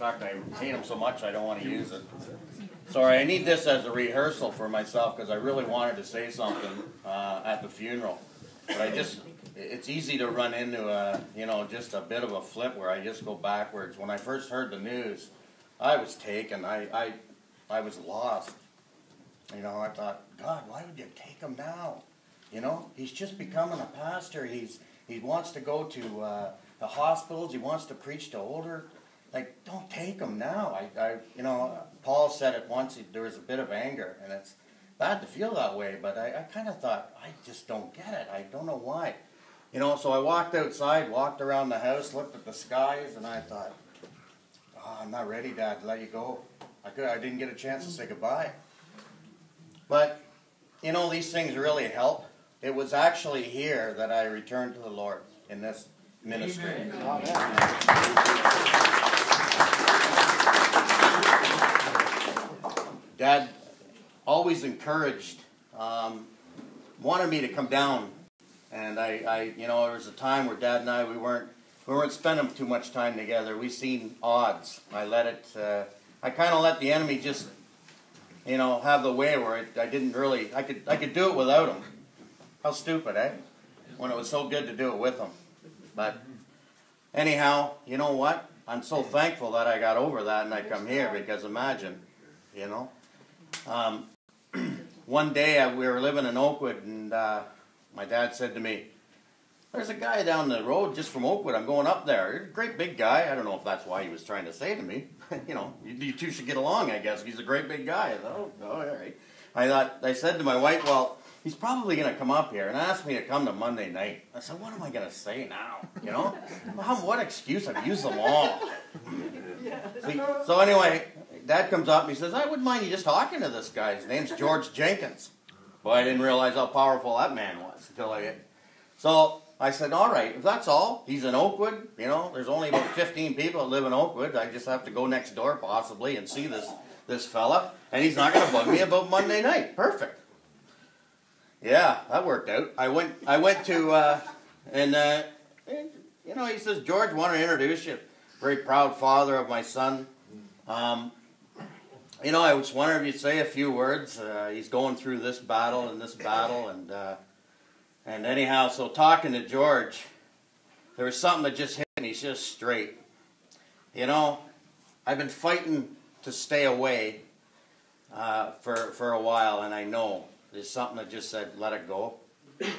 fact, I hate them so much I don't want to use it. Sorry, I need this as a rehearsal for myself because I really wanted to say something uh, at the funeral. But I just, it's easy to run into a, you know, just a bit of a flip where I just go backwards. When I first heard the news, I was taken. I, I, I was lost. You know, I thought, God, why would you take him now? You know, he's just becoming a pastor. He's he wants to go to uh, the hospitals. He wants to preach to older. Like, don't take them now. I, I you know, Paul said it once. He, there was a bit of anger, and it's bad to feel that way. But I, I kind of thought, I just don't get it. I don't know why. You know, so I walked outside, walked around the house, looked at the skies, and I thought, oh, I'm not ready, Dad, to let you go. I could, I didn't get a chance to say goodbye. But you know, these things really help. It was actually here that I returned to the Lord in this ministry. Dad always encouraged, um, wanted me to come down, and I, I, you know, there was a time where Dad and I we weren't we weren't spending too much time together. We seen odds. I let it. Uh, I kind of let the enemy just, you know, have the way where it, I didn't really. I could I could do it without him. How stupid, eh? When it was so good to do it with him. But anyhow, you know what? I'm so thankful that I got over that and I come here because imagine, you know. Um, one day I, we were living in Oakwood and uh, my dad said to me, There's a guy down the road just from Oakwood. I'm going up there. Great big guy. I don't know if that's why he was trying to say to me. you know, you, you, two should get along, I guess. He's a great big guy. I thought, oh, all right. I thought, I said to my wife, Well, he's probably going to come up here and ask me to come to Monday night. I said, what am I going to say now? You know, what excuse? I've used them all. See, so anyway, Dad comes up and he says, I wouldn't mind you just talking to this guy. His name's George Jenkins. Boy, I didn't realize how powerful that man was until I. So I said, all right, if that's all, he's in Oakwood. You know, there's only about 15 people that live in Oakwood. I just have to go next door possibly and see this this fella, and he's not going to bug me about Monday night. Perfect. Yeah, that worked out. I went. I went to, uh, and, uh, and you know, he says, George, want to introduce you. Very proud father of my son. Um, you know, I was wondering if you'd say a few words. Uh, he's going through this battle and this battle, and uh, and anyhow, so talking to George, there was something that just hit me. He's just straight. You know, I've been fighting to stay away uh, for for a while, and I know there's something that just said, let it go.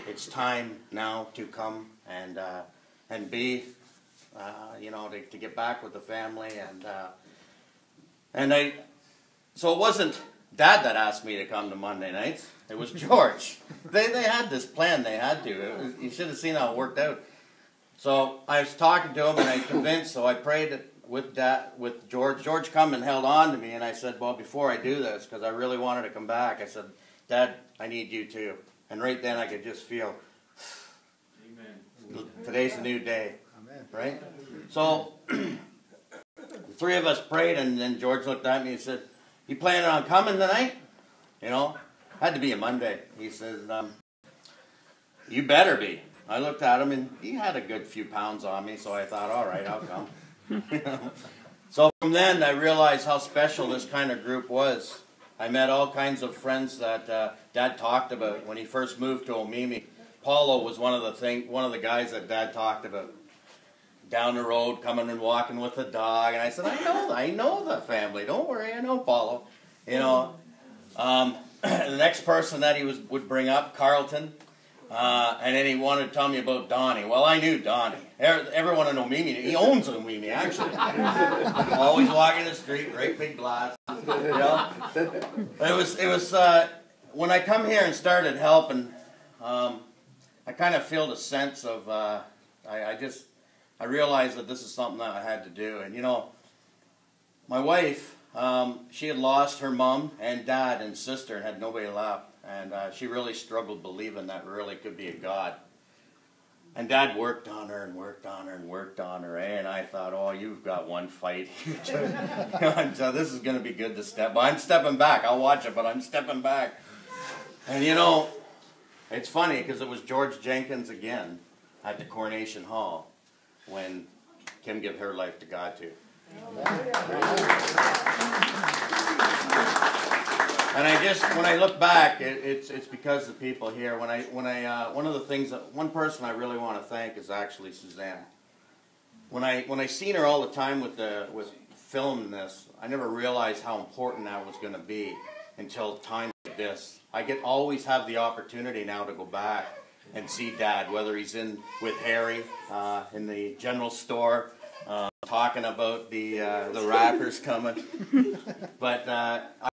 It's time now to come and uh, and be, uh, you know, to, to get back with the family and uh, and I. So it wasn't Dad that asked me to come to Monday nights. It was George. they they had this plan. They had to. Was, you should have seen how it worked out. So I was talking to him and I convinced. So I prayed with Dad, with George. George come and held on to me, and I said, "Well, before I do this, because I really wanted to come back, I said." Dad, I need you too. And right then I could just feel, Amen. today's a new day. Amen. Right? So, the three of us prayed, and then George looked at me and said, You planning on coming tonight? You know, had to be a Monday. He says, um, You better be. I looked at him, and he had a good few pounds on me, so I thought, All right, I'll come. so from then, I realized how special this kind of group was. I met all kinds of friends that uh, Dad talked about when he first moved to Omemee. Paulo was one of the thing, one of the guys that Dad talked about. Down the road, coming and walking with the dog, and I said, "I know, I know the family. Don't worry, I know Paulo." You know, um, the next person that he was would bring up, Carlton. Uh, and then he wanted to tell me about Donnie. Well, I knew Donnie. Everyone in Omemee, he owns Omemee, actually. Always walking the street, great big glass. You know? It was, it was uh, when I come here and started helping, um, I kind of feel the sense of, uh, I, I just, I realized that this is something that I had to do. And, you know, my wife, um, she had lost her mom and dad and sister and had nobody left. And uh, she really struggled believing that really could be a God. And Dad worked on her and worked on her and worked on her. And I thought, oh, you've got one fight. so this is going to be good to step. I'm stepping back. I'll watch it, but I'm stepping back. And you know, it's funny because it was George Jenkins again at the Coronation Hall when Kim gave her life to God too. And I just, when I look back, it, it's it's because of the people here. When I when I uh, one of the things that one person I really want to thank is actually Suzanne. When I when I seen her all the time with the with filming this, I never realized how important that was going to be until times like this. I get always have the opportunity now to go back and see Dad, whether he's in with Harry uh, in the general store, uh, talking about the uh, the rappers coming. But uh,